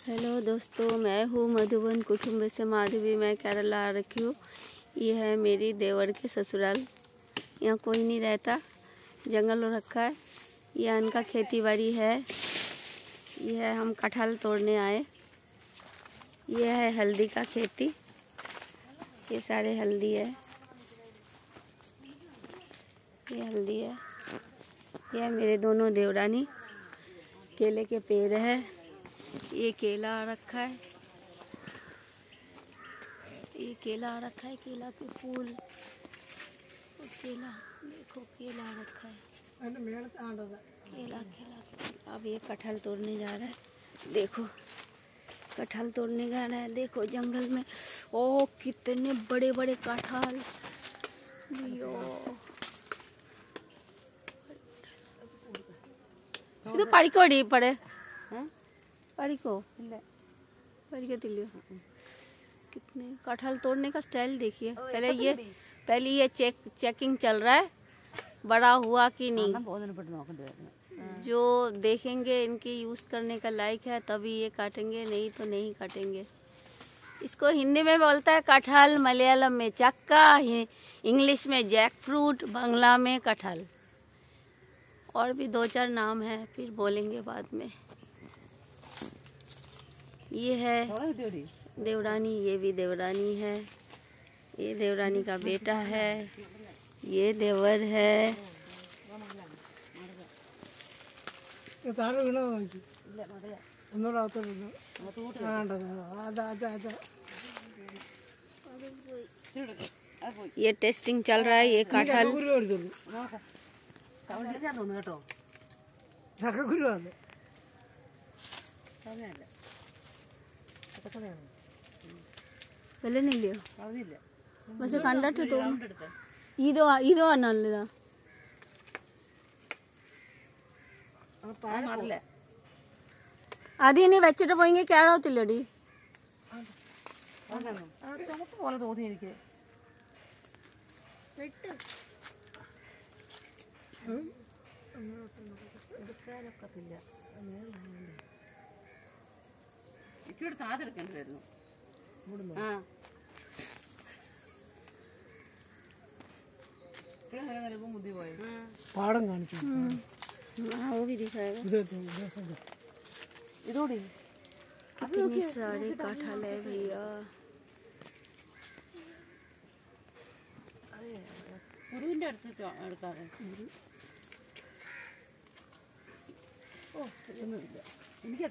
Hello दोस्तों, मैं हूँ मधुबन कुटुम्ब से माधवी, मैं केरला आ रखी हूँ। ये है मेरी देवर के ससुराल। यहाँ कोई नहीं रहता, जंगल रखा है। यह इनका खेती बाड़ी है यह हम कटहल तोड़ने आए। यह है हल्दी का खेती। ये सारे हल्दी है। ये हल्दी है। यह मेरे दोनों देवरानी। केले के पेड़ है। ये केला रखा है। ये केला रखा है केला के फूल। केला देखो केला रखा है। केला केला। अब ये कटहल तोड़ने जा रहा है। देखो कटहल तोड़ने जा रहा है। देखो जंगल में ओ कितने बड़े बड़े कटहल सीधे पाड़ी को पड़े। हैं? പഠിക്കോ ഇല്ല പഠിക്കത്തില്ലയോ कितने? कटहल तोड़ने का स्टाइल देखिए। पहले ये पहले ये चेक चेकिंग चल रहा है। बड़ा हुआ कि नहीं? जो देखेंगे इनके यूज़ करने का लायक है तभी ये काटेंगे नहीं तो नहीं काटेंगे। इसको हिंदी में बोलता है कटहल मलयालम में चक्का इंग्लिश में जैक फ्रूट बंगला में कटहल और भी दो चार नाम है फिर बोलेंगे बाद में। ये है देवरानी ये भी देवरानी है ये देवरानी का बेटा है ये देवर है ये टेस्टिंग चल रहा है ये कटहल കേട്ടോ ചക്കക്കുരുവാണ് വെല്ലനില്ലയോ പക്ഷെ കണ്ടിട്ട് തോന്നുന്നു. ഇതോ ഇതോ നല്ലതാ അത് ഇനി വെച്ചിട്ട് പോയെങ്കിൽ കേഴാവത്തില്ലടി ചുമപ്പ് പോലെ തോന്നി എനിക്ക്. എടുക്കാനൊക്കത്തില്ല. ഇച്ചിരി താതെടുക്കേണ്ടതായിരുന്നു ആ ഇപ്പോഴും നില നിലവും ബുദ്ധി പോയി പാടം കാണിച്ചു हाँ वो भी दिखाएगा ഇത് ഇത് ഇതോടെ कितनी सारे कटहल है भैया ഗുരുവിൻ്റെ അടുത്ത് ചോ- എടുക്കാതെ ഓ ഒന്നുമില്ല എനിക്ക്